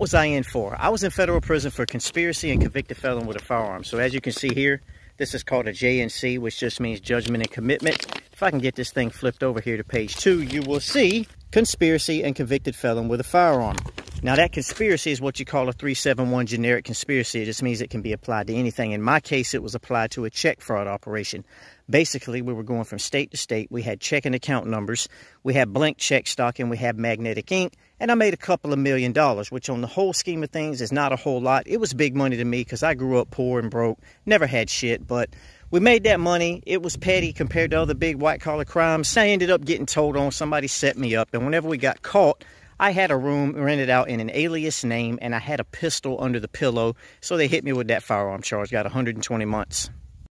Was I in for? I was in federal prison for conspiracy and convicted felon with a firearm. So as you can see here, this is called a JNC, which just means judgment and commitment. If I can get this thing flipped over here to page two, you will see conspiracy and convicted felon with a firearm. Now that conspiracy is what you call a 371 generic conspiracy. It just means it can be applied to anything. In my case, it was applied to a check fraud operation. Basically, we were going from state to state. We had check and account numbers. We had blank check stock and we had magnetic ink. And I made a couple of million dollars, which on the whole scheme of things is not a whole lot. It was big money to me because I grew up poor and broke, never had shit, but we made that money. It was petty compared to other big white collar crimes. I ended up getting told on. Somebody set me up. And whenever we got caught, I had a room rented out in an alias name and I had a pistol under the pillow. So they hit me with that firearm charge. Got 120 months.